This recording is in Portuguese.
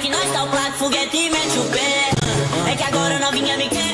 que nós tá o plato, foguete e mete o pé. É que agora novinha me quer.